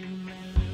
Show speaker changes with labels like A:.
A: you